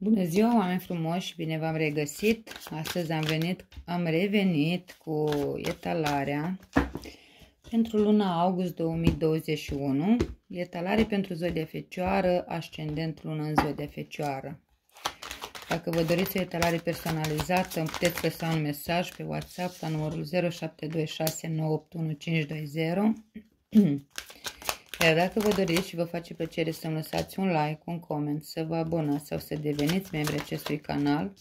Bună ziua, oameni frumoși, bine v-am regăsit. Astăzi am venit, am revenit cu etalarea pentru luna august 2021. Etalare pentru zodia fecioară, ascendent lună în zodia fecioară. Dacă vă doriți o etalare personalizată, îmi puteți lăsa un mesaj pe WhatsApp la numărul 0726981520. Iar dacă vă doriți și vă face plăcere să-mi lăsați un like, un comment, să vă abonați sau să deveniți membri acestui canal,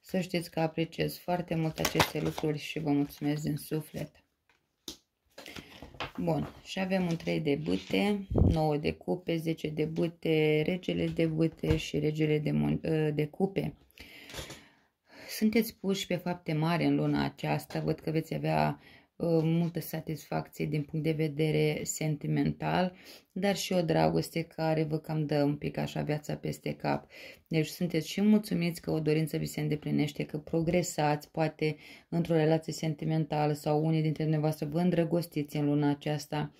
să știți că apreciez foarte mult aceste lucruri și vă mulțumesc din suflet. Bun, și avem un 3 de bute, 9 de cupe, 10 de bute, regele de bute și regele de, ă, de cupe. Sunteți puși pe fapte mari în luna aceasta, văd că veți avea Uh, multă satisfacție din punct de vedere sentimental, dar și o dragoste care vă cam dă un pic așa viața peste cap. Deci sunteți și mulțumiți că o dorință vi se îndeplinește, că progresați, poate într-o relație sentimentală sau unii dintre dumneavoastră vă îndrăgostiți în luna aceasta.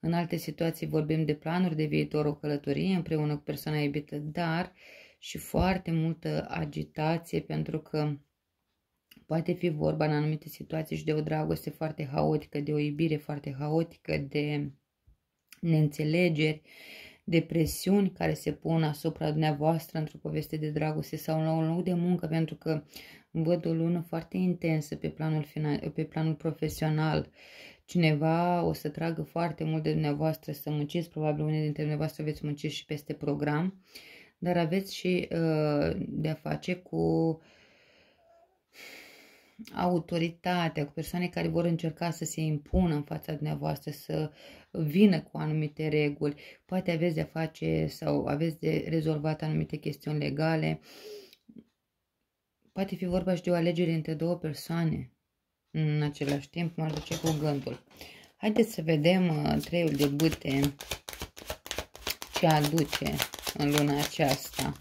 În alte situații vorbim de planuri de viitor, o călătorie împreună cu persoana iubită, dar și foarte multă agitație pentru că Poate fi vorba în anumite situații și de o dragoste foarte haotică, de o iubire foarte haotică, de neînțelegeri, de presiuni care se pun asupra dumneavoastră într-o poveste de dragoste sau la un loc de muncă, pentru că văd o lună foarte intensă pe planul, final, pe planul profesional. Cineva o să tragă foarte mult de dumneavoastră să munciți, probabil unii dintre dumneavoastră veți munci și peste program, dar aveți și uh, de-a face cu uh, autoritatea, cu persoane care vor încerca să se impună în fața dumneavoastră, să vină cu anumite reguli. Poate aveți de face sau aveți de rezolvat anumite chestiuni legale. Poate fi vorba și de o alegere între două persoane în același timp, mă duce cu gândul. Haideți să vedem uh, treiul de bute ce aduce în luna aceasta.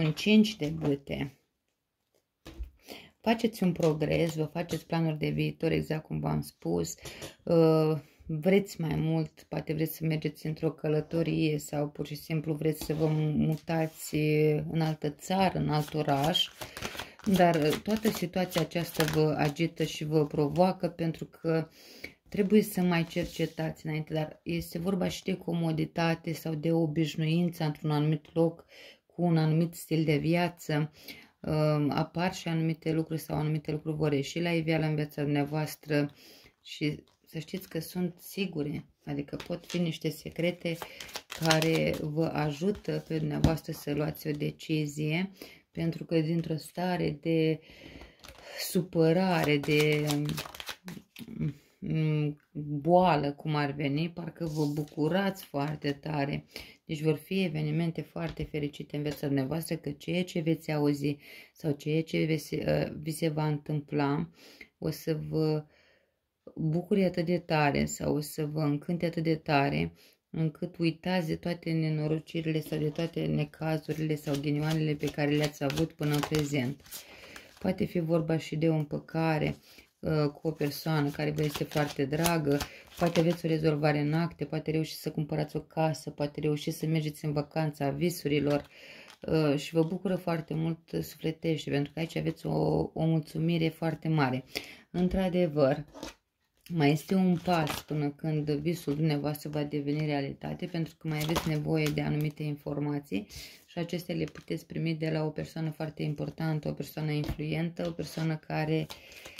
Sunt 5 de bute. Faceți un progres, vă faceți planuri de viitor, exact cum v-am spus. Uh, vreți mai mult, poate vreți să mergeți într-o călătorie sau pur și simplu vreți să vă mutați în altă țară, în alt oraș. Dar toată situația aceasta vă agită și vă provoacă pentru că trebuie să mai cercetați înainte, dar este vorba și de comoditate sau de obișnuință într-un anumit loc cu un anumit stil de viață, um, apar și anumite lucruri sau anumite lucruri vor ieși la iveală în viața dumneavoastră și să știți că sunt sigure, adică pot fi niște secrete care vă ajută pe dumneavoastră să luați o decizie, pentru că dintr-o stare de supărare, de mm, boală, cum ar veni, parcă vă bucurați foarte tare deci vor fi evenimente foarte fericite în viața dumneavoastră că ceea ce veți auzi sau ceea ce veți, uh, vi se va întâmpla o să vă bucuri atât de tare sau o să vă încânte atât de tare încât uitați de toate nenorocirile sau de toate necazurile sau ghinioanele pe care le-ați avut până în prezent. Poate fi vorba și de o împăcare Uh, cu o persoană care vă este foarte dragă, poate aveți o rezolvare în acte, poate reușiți să cumpărați o casă, poate reușiți să mergeți în vacanța visurilor uh, și vă bucură foarte mult sufletește, pentru că aici aveți o, o mulțumire foarte mare. Într-adevăr, mai este un pas până când visul dumneavoastră va deveni realitate, pentru că mai aveți nevoie de anumite informații și acestea le puteți primi de la o persoană foarte importantă, o persoană influentă, o persoană care uh,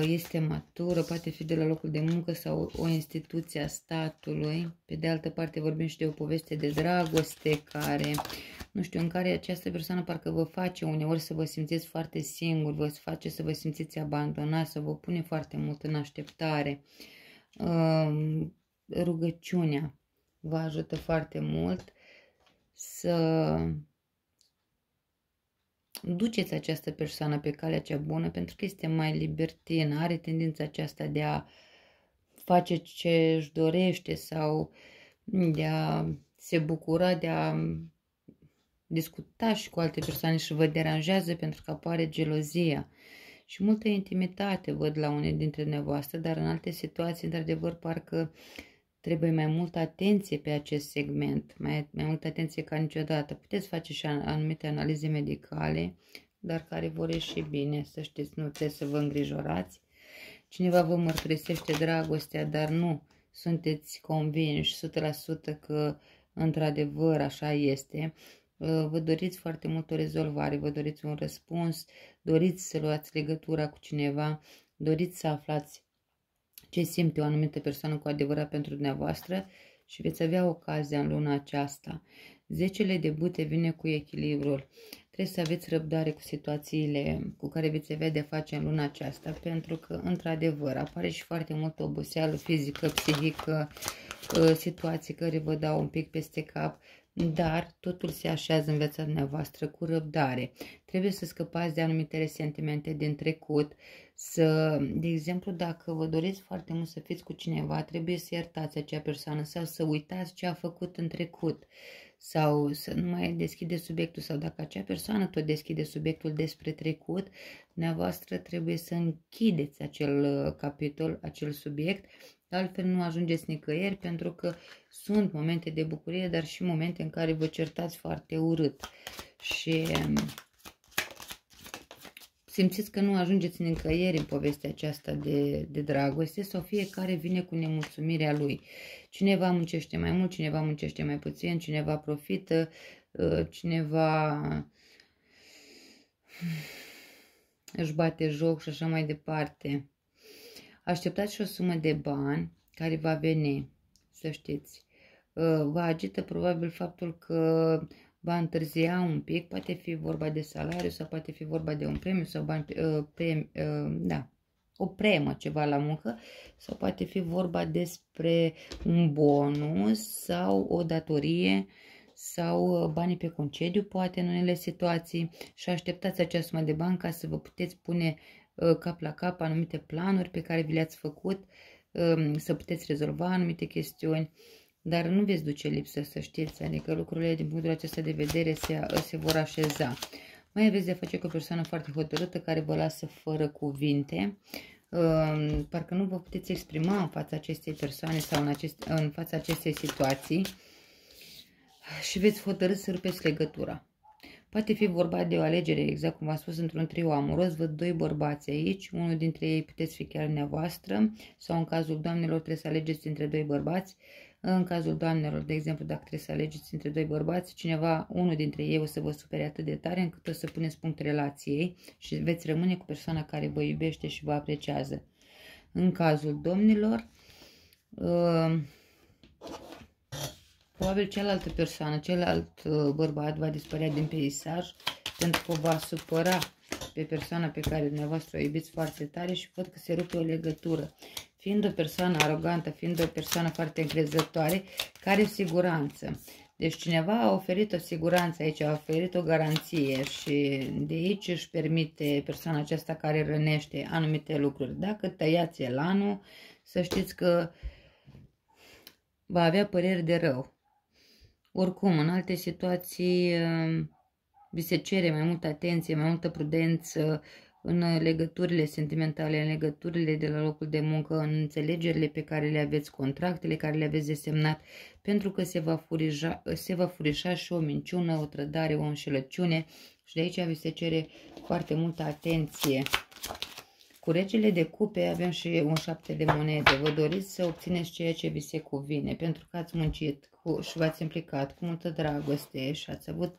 este matură, poate fi de la locul de muncă sau o instituție a statului. Pe de altă parte vorbim și de o poveste de dragoste care, nu știu, în care această persoană parcă vă face uneori să vă simțiți foarte singur, vă face să vă simțiți abandonați, să vă pune foarte mult în așteptare. Rugăciunea vă ajută foarte mult să duceți această persoană pe calea cea bună pentru că este mai libertină, are tendința aceasta de a face ce își dorește sau de a se bucura, de a discuta și cu alte persoane și vă deranjează pentru că apare gelozia. Și multă intimitate văd la unele dintre dumneavoastră, dar în alte situații, într-adevăr, parcă trebuie mai multă atenție pe acest segment, mai, mai multă atenție ca niciodată. Puteți face și anumite analize medicale, dar care vor ieși bine, să știți, nu trebuie să vă îngrijorați. Cineva vă mărturisește dragostea, dar nu sunteți convinși 100% că într-adevăr așa este. Vă doriți foarte mult o rezolvare, vă doriți un răspuns, doriți să luați legătura cu cineva, doriți să aflați ce simte o anumită persoană cu adevărat pentru dumneavoastră și veți avea ocazia în luna aceasta. Zecele de bute vine cu echilibrul. Trebuie să aveți răbdare cu situațiile cu care veți avea de face în luna aceasta, pentru că, într-adevăr, apare și foarte multă oboseală fizică, psihică, ă, situații care vă dau un pic peste cap, dar totul se așează în viața dumneavoastră cu răbdare. Trebuie să scăpați de anumite resentimente din trecut, să, de exemplu, dacă vă doriți foarte mult să fiți cu cineva, trebuie să iertați acea persoană sau să uitați ce a făcut în trecut sau să nu mai deschide subiectul sau dacă acea persoană tot deschide subiectul despre trecut, dumneavoastră trebuie să închideți acel uh, capitol, acel subiect, altfel nu ajungeți nicăieri pentru că sunt momente de bucurie, dar și momente în care vă certați foarte urât și um, simțiți că nu ajungeți nicăieri în povestea aceasta de, de dragoste sau fiecare vine cu nemulțumirea lui. Cineva muncește mai mult, cineva muncește mai puțin, cineva profită, uh, cineva își bate joc și așa mai departe. Așteptați și o sumă de bani care va veni, să știți. Uh, vă agită probabil faptul că va întârzia un pic, poate fi vorba de salariu sau poate fi vorba de un premiu sau bani, uh, premiu, uh, da, o premă ceva la muncă sau poate fi vorba despre un bonus sau o datorie sau uh, banii pe concediu, poate în unele situații și așteptați acea sumă de bani ca să vă puteți pune uh, cap la cap anumite planuri pe care vi le-ați făcut, um, să puteți rezolva anumite chestiuni dar nu veți duce lipsă, să știți, adică lucrurile din punctul acesta de vedere se, se vor așeza. Mai aveți de face cu o persoană foarte hotărâtă care vă lasă fără cuvinte, um, parcă nu vă puteți exprima în fața acestei persoane sau în, acest, în fața acestei situații și veți hotărâ să rupeți legătura. Poate fi vorba de o alegere, exact cum v-am spus, într-un trio amoros. Văd doi bărbați aici, unul dintre ei puteți fi chiar nevoastră sau în cazul doamnelor trebuie să alegeți între doi bărbați. În cazul doamnelor, de exemplu, dacă trebuie să alegeți între doi bărbați, cineva, unul dintre ei o să vă supere atât de tare încât o să puneți punct relației și veți rămâne cu persoana care vă iubește și vă apreciază. În cazul domnilor, uh, probabil cealaltă persoană, celălalt uh, bărbat va dispărea din peisaj pentru că va supăra pe persoana pe care dumneavoastră o iubiți foarte tare și văd că se rupe o legătură fiind o persoană arogantă, fiind o persoană foarte încrezătoare, care siguranță. Deci cineva a oferit o siguranță aici, a oferit o garanție și de aici își permite persoana aceasta care rănește anumite lucruri. Dacă tăiați elanul, să știți că va avea păreri de rău. Oricum, în alte situații vi se cere mai multă atenție, mai multă prudență, în legăturile sentimentale, în legăturile de la locul de muncă, în înțelegerile pe care le aveți, contractele care le aveți desemnat, pentru că se va, furija, se va furișa și o minciună, o trădare, o înșelăciune și de aici vi se cere foarte multă atenție. Cu regele de cupe avem și un șapte de monede. Vă doriți să obțineți ceea ce vi se cuvine, pentru că ați muncit cu, și v-ați implicat cu multă dragoste și ați avut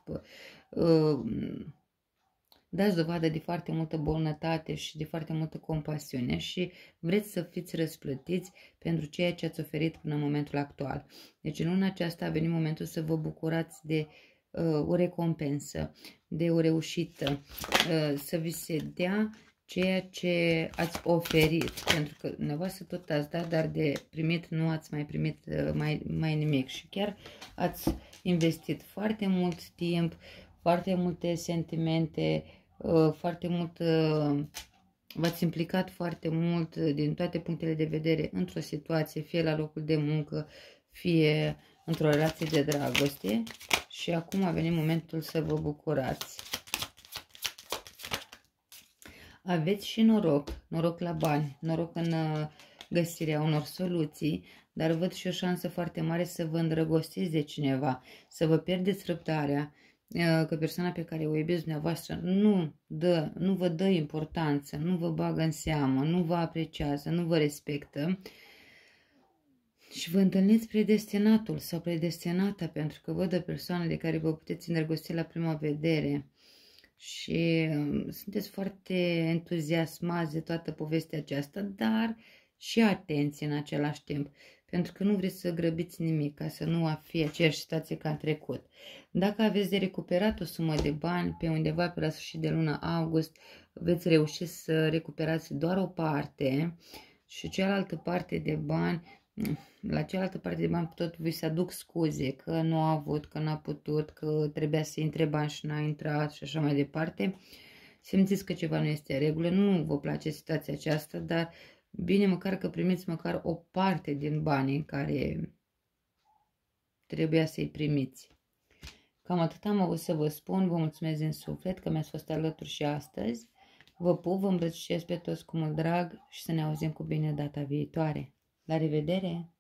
uh, dați dovadă de foarte multă bunătate și de foarte multă compasiune și vreți să fiți răsplătiți pentru ceea ce ați oferit până în momentul actual. Deci în luna aceasta a venit momentul să vă bucurați de uh, o recompensă, de o reușită, uh, să vi se dea ceea ce ați oferit, pentru că dumneavoastră tot ați dat, dar de primit nu ați mai primit uh, mai, mai nimic și chiar ați investit foarte mult timp, foarte multe sentimente, Uh, foarte mult, uh, v-ați implicat foarte mult uh, din toate punctele de vedere într-o situație, fie la locul de muncă, fie într-o relație de dragoste și acum a venit momentul să vă bucurați. Aveți și noroc, noroc la bani, noroc în găsirea unor soluții, dar văd și o șansă foarte mare să vă îndrăgostiți de cineva, să vă pierdeți răbdarea, uh, că persoana pe care o iubiți dumneavoastră nu, dă, nu vă dă importanță, nu vă bagă în seamă, nu vă apreciază, nu vă respectă. Și vă întâlniți predestinatul sau predestinata pentru că văd o persoană de care vă puteți îndrăgosti la prima vedere și um, sunteți foarte entuziasmați de toată povestea aceasta, dar și atenție în același timp, pentru că nu vreți să grăbiți nimic, ca să nu fie aceeași situație ca în trecut. Dacă aveți de recuperat o sumă de bani pe undeva pe la sfârșit de luna august, veți reuși să recuperați doar o parte și cealaltă parte de bani la cealaltă parte de bani tot vi se aduc scuze că nu a avut, că n-a putut, că trebuia să intre bani și n-a intrat și așa mai departe. Simțiți că ceva nu este în regulă, nu vă place situația aceasta, dar bine măcar că primiți măcar o parte din banii care trebuia să-i primiți. Cam atât am avut să vă spun, vă mulțumesc din suflet că mi-ați fost alături și astăzi. Vă pup, vă îmbrățișez pe toți cu mult drag și să ne auzim cu bine data viitoare. La revedere!